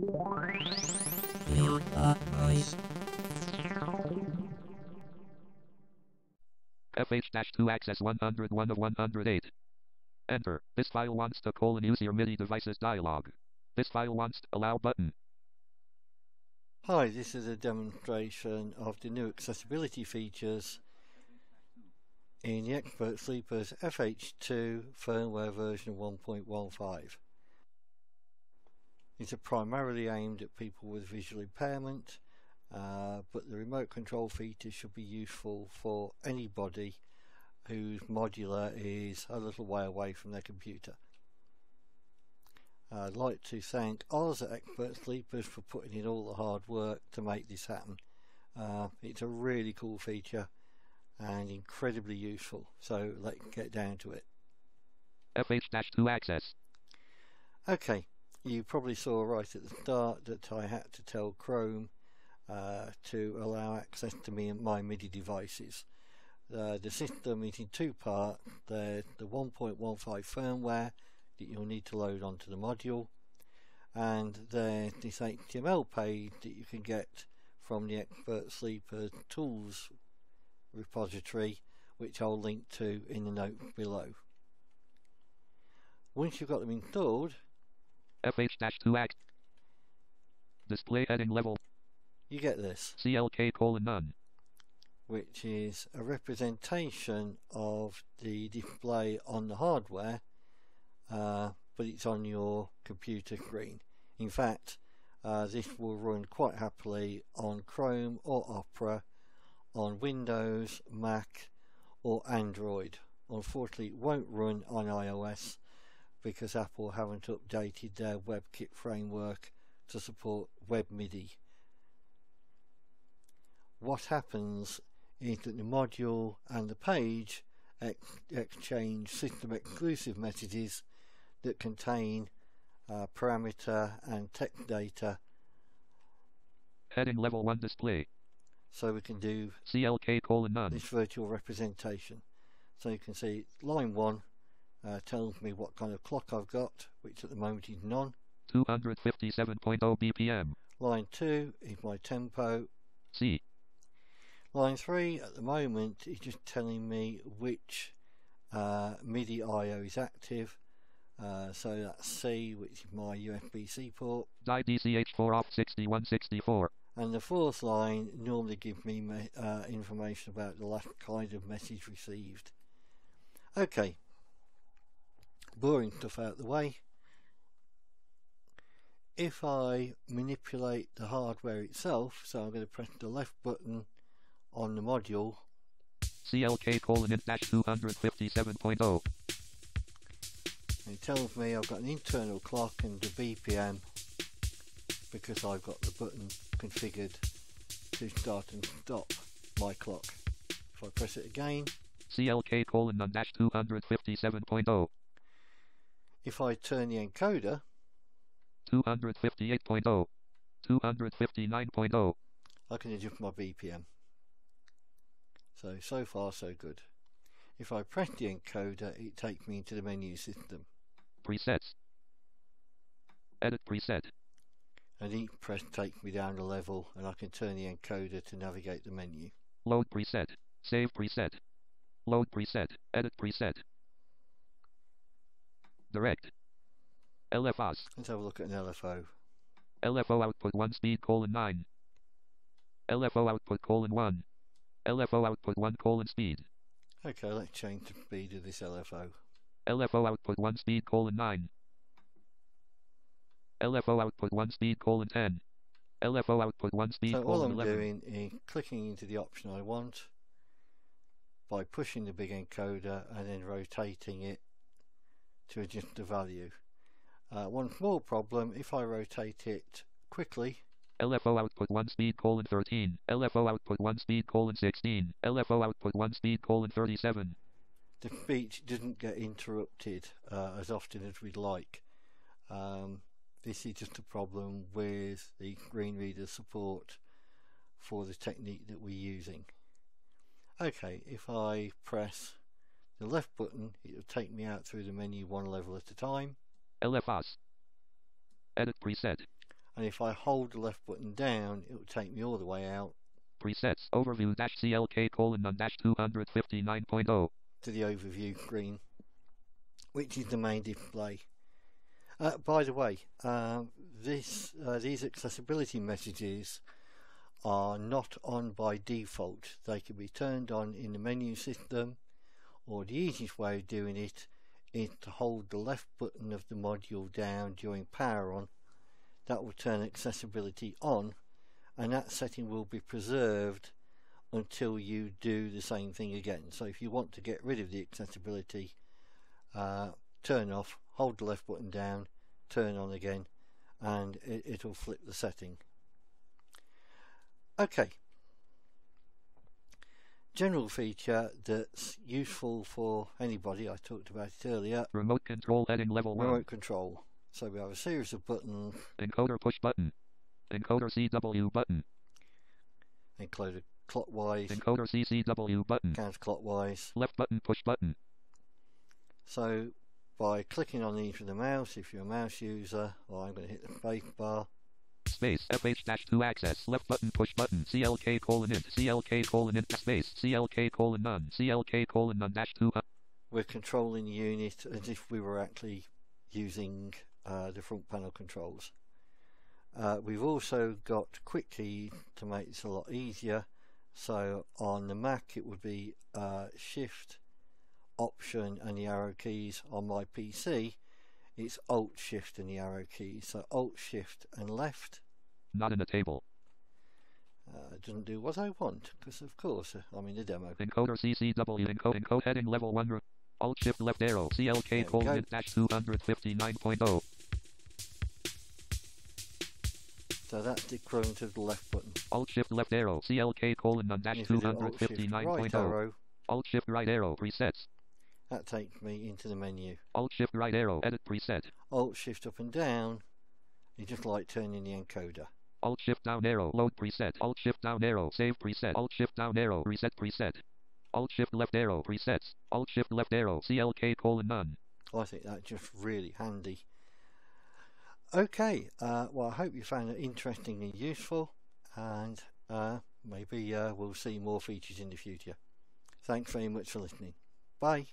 Mute that noise. FH-2 access 101 of 108. Enter. This file wants to colon use your MIDI devices dialog. This file wants to allow button. Hi, this is a demonstration of the new accessibility features in the Expert Sleepers FH2 firmware version 1.15. These are primarily aimed at people with visual impairment, uh, but the remote control feature should be useful for anybody whose modular is a little way away from their computer. I'd like to thank Os at Expert Sleepers for putting in all the hard work to make this happen. Uh, it's a really cool feature and incredibly useful, so let's get down to it. FH-2 access. Okay, you probably saw right at the start that I had to tell Chrome uh, to allow access to me and my MIDI devices. Uh, the system is in two parts. There's the 1.15 firmware that you'll need to load onto the module and there's this HTML page that you can get from the Expert Sleeper tools repository which I'll link to in the note below. Once you've got them installed FH-2 act. Display heading level. you get this CLK colon none. which is a representation of the display on the hardware uh, but it's on your computer screen. In fact, uh, this will run quite happily on Chrome or Opera, on Windows, Mac, or Android. Unfortunately, it won't run on iOS because Apple haven't updated their WebKit framework to support WebMIDI. What happens is that the module and the page ex- exchange system exclusive messages that contain uh, parameter and text data Heading level 1 display. so we can do CLK colon none. this virtual representation. So you can see line 1 uh, tells me what kind of clock I've got, which at the moment is none. 257.0 BPM. Line 2 is my tempo. C. Line 3 at the moment is just telling me which uh, MIDI I.O. is active. Uh, so that's C, which is my USB-C port. Die DCH4 off 6164. And the fourth line normally gives me me- uh, information about the last kind of message received. Okay, boring stuff out the way. If I manipulate the hardware itself, so I'm going to press the left button on the module, CLK colon dash 257.0. and it tells me I've got an internal clock and the BPM because I've got the button configured to start and stop my clock. If I press it again, CLK colon dash 257.0. if I turn the encoder, 258.0. 259.0. I can adjust my BPM. So, so far so good. If I press the encoder, it takes me into the menu system. Presets. Edit preset. And each press takes me down a level and I can turn the encoder to navigate the menu. Load preset. Save preset. Load preset. Edit preset. Direct. LFOs. Let's have a look at an LFO. LFO output 1 speed colon 9. LFO output colon 1. LFO output 1 colon speed. Okay, let's change the speed of this LFO. LFO output 1 speed colon 9. LFO output 1 speed colon 10. LFO output 1 speed So all I'm 11. doing is clicking into the option I want by pushing the big encoder and then rotating it to adjust the value. Uh, one small problem, if I rotate it quickly, LFO output 1 speed colon 13. LFO output 1 speed colon 16. LFO output 1 speed colon 37. the speech doesn't get interrupted uh, as often as we'd like. Um, this is just a problem with the screen reader support for the technique that we're using. Okay, if I press the left button, it will take me out through the menu one level at a time, LFOs. Edit preset. and if I hold the left button down it will take me all the way out Presets. Overview dash CLK colon none dash 259.0. to the overview screen which is the main display. Uh, by the way, uh, this uh, these accessibility messages are not on by default. They can be turned on in the menu system, or the easiest way of doing it is to hold the left button of the module down during power on. That will turn accessibility on, and that setting will be preserved until you do the same thing again. So if you want to get rid of the accessibility, uh, turn off, hold the left button down, turn on again, and it, it'll flip the setting. Okay. General feature that's useful for anybody, I talked about it earlier, Remote control heading level 1. remote control. So we have a series of buttons Encoder push button. Encoder CW button. encoded clockwise, Encoder CCW button. counterclockwise. Left button push button. So by clicking on these with the mouse, if you're a mouse user, well, I'm going to hit the space bar. Space FH dash 2 access. Left button push button. CLK colon int. CLK colon int space. CLK colon none. CLK colon none dash 2. uh, We're controlling the unit as if we were actually using uh, the front panel controls. Uh, we've also got quick key to make this a lot easier. So on the Mac it would be uh, Shift, Option and the arrow keys. On my PC it's Alt Shift and the arrow keys. So Alt Shift and left Not in a table. uh, doesn't do what I want because of course uh, I'm in the demo. Encoder CCW encode encode heading level 1. Alt shift left arrow. CLK colon dash 259.0. So that's the equivalent to the left button. Alt shift left arrow. CLK colon dash And if we do Alt Shift right 259.0. arrow, Alt shift right arrow. Presets. that takes me into the menu. Alt shift right arrow. Edit preset. Alt Shift up and down You just like turning the encoder. Alt shift down arrow. Load preset. Alt shift down arrow. Save preset. Alt shift down arrow. Reset preset. Alt shift left arrow. Presets. Alt shift left arrow. CLK colon none. I think that's just really handy. Okay, uh, well, I hope you found it interesting and useful, and uh, maybe uh, we'll see more features in the future. Thanks very much for listening. Bye.